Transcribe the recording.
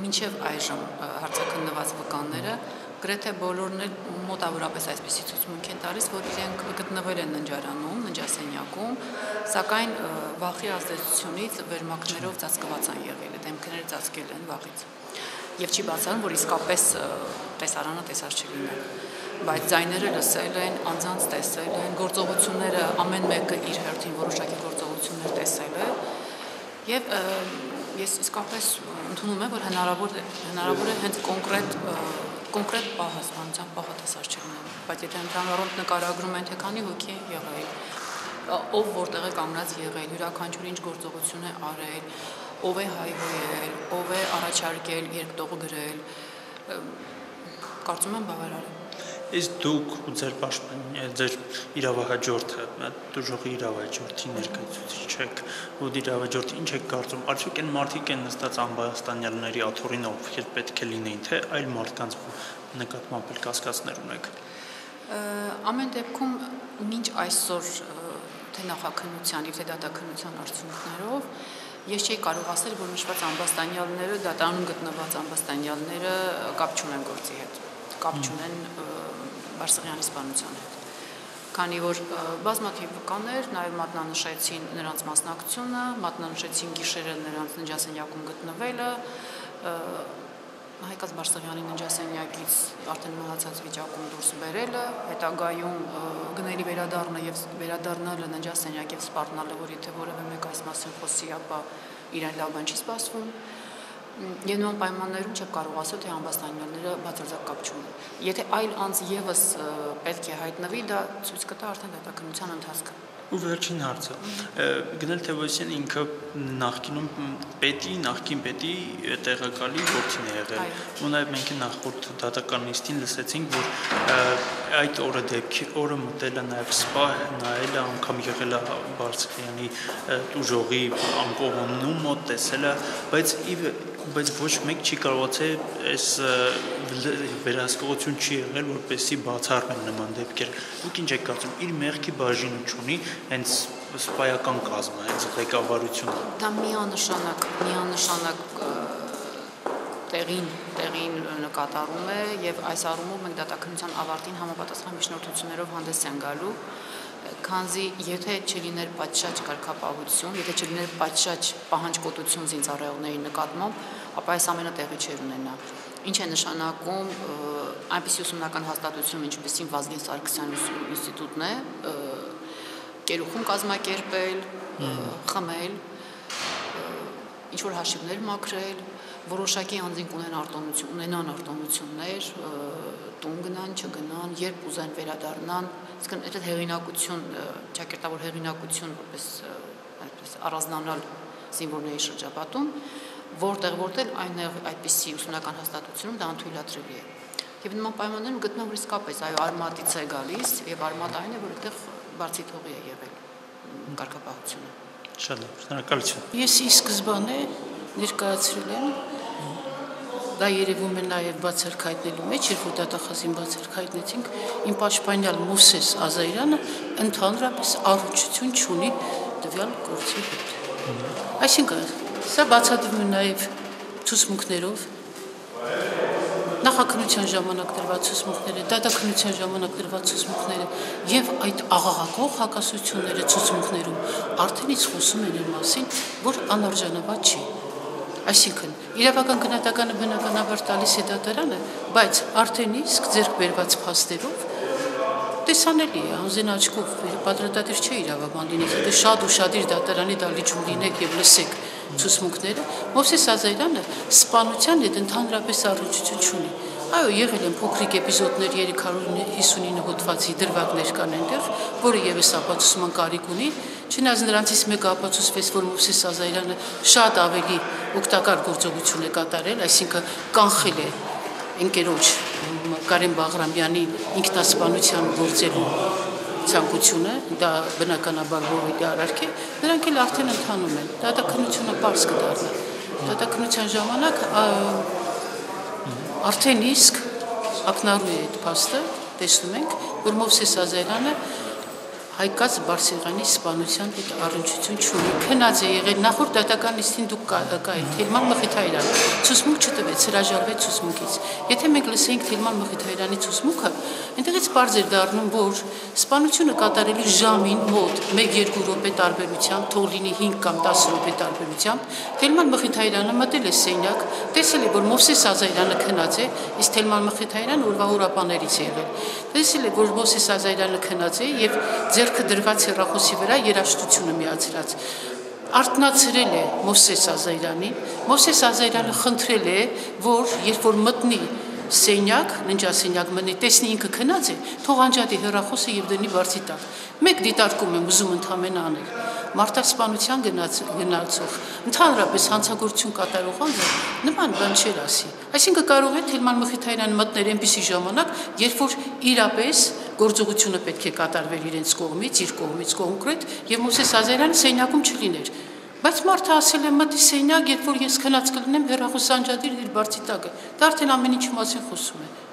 մինչև այժմ հարցակննված վկանները գրեթե բոլորն էլ մոտավորապես այսպեսի ցուցմունք են տալիս, որ իրենք գտնվել են ննջարանում, ննջասենյակում, սակայն վախի ազդեցությունից վերմակներով ծածկված են եղել, դեմքները ծածկել են վախից։ Եվ չի բացառում, որ իսկապես տեսարանը տեսած չլինել բայց ձայները լսել են, անձանց տեսել են, գործողությունները ամեն մեկը իր հերթին որոշակի գործողություններ տեսել է եւ ես իսկապես ընդունում եմ, որ հնարավոր է հնարավոր է հենց կոնկրետ կոնկրետ պահը, սպանության պահը տեսած չլինի, բայց եթե ընդհանրորեն նկարագրում են թե քանի հոգի է եղել, ով որտեղ է կանգնած եղել, յուրաքանչյուր ինչ գործողություն է արել, ով է հայհոյել, ով է առաջարկել երկտող գրել, կարծում եմ բավարար է Իսկ դուք ու ձեր պաշտպան, ձեր իրավահաջորդը, դժողի իրավահաջորդի ներկայացուցիչ եք, ու իրավահաջորդը ինչ եք կարծում, արդյոք այն մարդիկ են նստած ամբաստանյալների աթորին, ովքեր պետք է լինեին, թե այլ մարդկանց նկատմամբ էլ կասկածներ ունեք։ Ամեն դեպքում մինչ այսօր թե նախաքննության եւ թե դատաքննության արդյունքներով ես չէի կարող ասել, որ նշված ամբաստանյալները, դատարանում գտնված ամբաստանյալները կապ չունեն գործի հետ, կապ չունեն Բարսեղյանի սպանության հետ քանի որ բազմաթիվ վկաներ նաև մատնանշեցին նրանց մասնակցությունը, մատնանշեցին գիշերը նրանց նջասենյակում գտնվելը, Հայկաց Բարսեղյանի նջասենյակից արդեն մահացած վիճակում դուրս բերելը, հետագայում գների վերադառնը եւ վերադառնալը նջասենյակ եւ սպառնալը, որ եթե որևէ մեկ այս մասին խոսի, ապա իրեն լավ բան չի սպասվում Եվ նման պայմաններում չեմ կարող ասել, թե համբաստանյալները բացարձակ կապ չունեն։ Եթե այլ անձ եւս պետք է հայտնվի, դա ցույց կտա արդեն դատականության ընթացքը։ Ու վերջին հարցը։ Գնել Թևոսյան ինքը նախկինում պետի, նախկին պետի տեղակալի գործին է եղել։ Ու նաև մենք նախորդ դատական նիստին լսեցինք, որ այդ օրը դեպքի օրը մտել է նաև սպա, նայել է անգամ եղել է Բարսկյանի ուժողի անկողնում մոտ տեսել է, բայց ի բայց ոչ մեկ չի կարողացել այս վերահսկողություն չի եղել, որպեսի բացառվեն նման դեպքեր։ Դուք ինչ եք կարծում, իր մեղքի բաժինը չունի հենց սպայական կազմը, հենց ղեկավարությունը։ Դա միանշանակ, միանշանակ տեղին տեղին նկատառում է եւ այս առումով մենք դատաքննության ավարտին համապատասխան միջնորդություններով հանդես են գալու քանզի եթե չլիներ պատշաճ կարգապահություն, եթե չլիներ պատշաճ պահանջկոտություն զինծառայողների նկատմամբ, ապա այս ամենը տեղի չէր ունենա։ Ինչ է նշանակում այնպիսի ուսումնական հաստատություն, ինչպեսին Վազգեն Սարգսյան ինստիտուտն է, կերուխում կազմակերպել, խմել, ինչ որ հաշիվներ մաքրել, որոշակի անձին կունեն արտոնություն, ունենան արտոնություններ, տուն գնան, չգնան, երբ ուզեն վերադառնան, իսկն այդ հեղինակություն, ճակերտավոր հեղինակություն որպես այդպես առանձնանալ զինվորների շրջապատում, որտեղ որտեղ այն այդպիսի ուսումնական հաստատությունում դա անթույլատրելի է։ Եվ նման պայմաններում գտնվում իսկապես այո արմատից է գալիս եւ արմատ այն է, որ այդտեղ բարձի թողի է եղել կարգապահությունը։ Շատ լավ, շնորհակալություն։ Ես ի սկզբանե ներկայացրել եմ դա երևում է նաև բացարկայտնելու մեջ, երբ որ դատախազին բացարկայտնեցինք, իմ պաշտպանյալ Մովսես Ազարյանը ընդհանրապես առողջություն չունի տվյալ գործի հետ։ Այսինքն, սա բացատրում է նաև ցուցմունքներով նախաքնության ժամանակ դրված ցուցմունքները, դատաքնության ժամանակ դրված ցուցմունքները եւ այդ աղաղակող հակասությունները ցուցմունքներում արդեն իսկ խոսում են այն մասին, որ անարժանավատ չի Այսինքն, իրավական գնահատականը բնականաբար տալիս է դատարանը, բայց արդեն իսկ ձեռք բերված փաստերով տեսանելի է անզեն աչքով պատրաստատիր չէ իրավաբան լինեք եթե շատ ու շատիր դատարանի դալիճում լինեք եւ լսեք ցուսմունքները Մովսես Ազարյանը սպանության հետ ընդհանրապես առողջություն չունի Այո, եղել են փոքրիկ էպիզոդներ 359 հոդվածի դրվագներ կան այնտեղ, որը եւս ապացուցման կարիք ունի, չնայած նրանցից մեկը ապացուցվեց, որ Մովսես Ազարյանը շատ ավելի օգտակար գործողություն է կատարել, այսինքն կանխել է ընկերոջ Կարեն Բաղրամյանի ինքնասպանության գործելու ցանկությունը, դա բնականաբար ողի արարք է, նրանք էլ արդեն ընթանում են։ Դատաքննությունը པարզ կդառնա։ Դատաքննության ժամանակ Արդեն իսկ ակնառու է այդ փաստը, տեսնում ենք, որ Մովսես Ազարյանը Հայկած Բարսեղյանի սպանության հետ առնչություն չունի։ Քնած է եղել նախորդ դատական լիստին դուք կային Թելման Մխիթարյան։ Ցուսմուկ չտվեց, հրաժարվեց ցուսմուկից։ Եթե մենք լսեինք Թելման Մխիթարյանի ցուսմուկը, այնտեղից բարձ էր դառնում, որ սպանությունը կատարելու ժամին մոտ 1-2 րոպե տարբերությամբ, թող լինի 5 կամ 10 րոպե տարբերությամբ, Թելման Մխիթարյանը մտել է սենյակ, տեսել է, որ Մովսես Ազարյանը քնած է, իսկ Թելման Մխիթարյանը օրվա հորապաներից է եղել։ Տեսել է, որ Մովսես Ազարյանը քնած է եւ ձեռքը դրված հեռախոսի վրա երաշտությունը միացրած արտնացրել է Մովսես Ազարյանին Մովսես Ազարյանը խնդրել է որ երբ որ մտնի սենյակ, ննջասենյակ մնի, տեսնի ինքը քնած է, թող անջատի հեռախոսը եւ դնի բարձի տակ։ Մեկ դիտարկում եմ ուզում ընդհանրեն անել մարտահսպանության գնաց գնացող ընդհանրապես հանցագործություն կատարող անձը նման բան չէր ասի այսինքն կարող է Թելման Մխիթարյանը մտներ այնպիսի ժամանակ երբ որ իրապես գործողությունը պետք է կատարվեր իրենց կողմից իր կողմից կոնկրետ եւ Մոսես Ազարյանը սենյակում չլիներ Բայց մարդը ասել է մտի սենյակ, երբ որ ես քնած կլինեմ, հերախոս անջատիր իր բարձի տակը։ Դա արդեն ամեն ինչի մասին խոսում է։